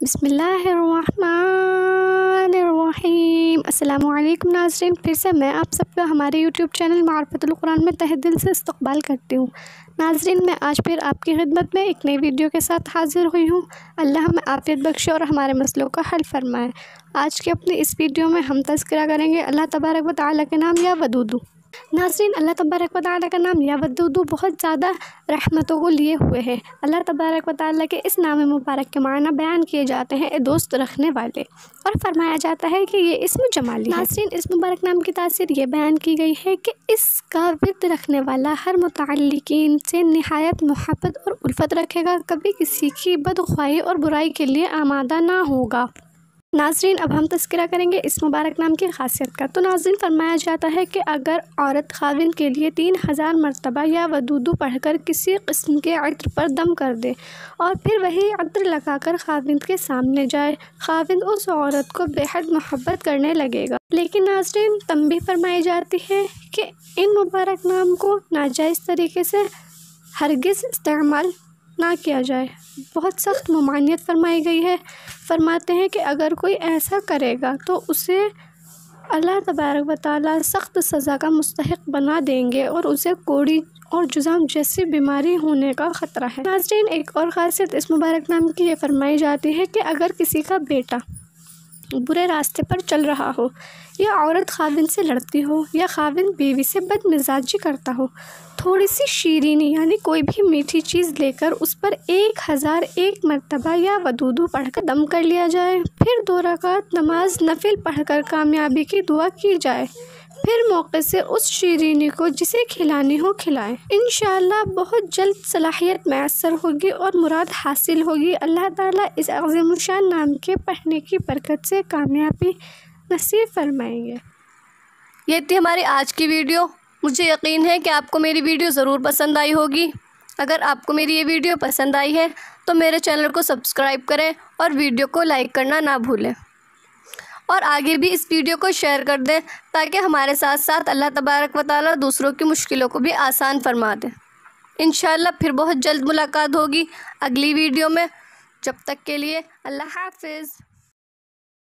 بسم اللہ الرحمن الرحیم السلام علیکم ناظرین پھر سے میں آپ سب کا ہمارے یوٹیوب چینل معرفت القرآن میں تہ دل سے استقبال کرتی ہوں ناظرین میں آج پھر آپ کی خدمت میں ایک نئی ویڈیو کے ساتھ حاضر ہوئی ہوں اللہ ہمیں عافیت بخشے اور ہمارے مسئلوں کا حل فرمائے آج کی اپنی اس ویڈیو میں ہم تذکرہ کریں گے اللہ تبارک و تعالیٰ کے نام یا ودودو ناظرین، اللہ تبارک و تعالیٰ کا نام یا ودودو بہت زیادہ رحمتوں کو لیے ہوئے ہیں۔ اللہ تبارک و تعالیٰ کے اس نام مبارک کے معنی بیان کیے جاتے ہیں اے دوست رکھنے والے۔ اور فرمایا جاتا ہے کہ یہ اسم جمالی ہے۔ ناظرین، اس مبارک نام کی تاثیر یہ بیان کی گئی ہے کہ اس کا ورد رکھنے والا ہر متعلقین سے نہایت محبت اور الفت رکھے گا۔ کبھی کسی کی بدخواہی اور برائی کے لیے آمادہ نہ ہوگا۔ ناظرین، اب ہم تذکرہ کریں گے اس مبارک نام کی خاصیت کا۔ تو ناظرین، فرمایا جاتا ہے کہ اگر عورت خاوند کے لیے تین ہزار مرتبہ یا ودودو پڑھ کر کسی قسم کے عطر پر دم کر دے اور پھر وہی عطر لگا کر خاوند کے سامنے جائے، خاوند اس عورت کو بہت محبت کرنے لگے گا۔ لیکن ناظرین تنبیہ فرمائی جاتی ہے کہ ان مبارک نام کو ناجائز طریقے سے ہرگز استعمال نہ کیا جائے۔ بہت سخت ممانعت فرمائی گئی ہے۔ فرماتے ہیں کہ اگر کوئی ایسا کرے گا تو اسے اللہ تبارک و تعالیٰ سخت سزا کا مستحق بنا دیں گے اور اسے کوڑی اور جزام جیسی بیماری ہونے کا خطرہ ہے۔ ناظرین، ایک اور خاصیت اس مبارک نام کی یہ فرمائی جاتی ہے کہ اگر کسی کا بیٹا برے راستے پر چل رہا ہو، یا عورت خاوند سے لڑتی ہو، یا خاوند بیوی سے بد مزاجی کرتا ہو۔ تھوڑی سی شیرینی یعنی کوئی بھی میٹھی چیز لے کر اس پر ایک ہزار ایک مرتبہ یا ودودو پڑھ کر دم کر لیا جائے۔ پھر دو رکعت نماز نفل پڑھ کر کامیابی کی دعا کی جائے۔ پھر موقع سے اس شیرینی کو جسے کھلانی ہو کھلائیں۔ انشاءاللہ بہت جلد صلاحیت میسر ہوگی اور مراد حاصل ہوگی۔ اللہ تعالیٰ اس عظیم الشان نام کے پڑھنے کی برکت سے کامیابی نصیب فرمائیں گے۔ یہ تھی ہماری آج کی ویڈیو۔ مجھے یقین ہے کہ آپ کو میری ویڈیو ضرور پسند آئی ہوگی۔ اگر آپ کو میری یہ ویڈیو پسند آئی ہے تو میرے چینل کو سبسکرائب کریں اور ویڈیو کو لائک کرنا نہ بھولیں۔ اور آگے بھی اس ویڈیو کو شیئر کر دیں تاکہ ہمارے ساتھ ساتھ اللہ تبارک و تعالیٰ دوسروں کی مشکلوں کو بھی آسان فرما دیں انشاءاللہ پھر بہت جلد ملاقات ہوگی اگلی ویڈیو میں۔ جب تک کے لیے اللہ حافظ۔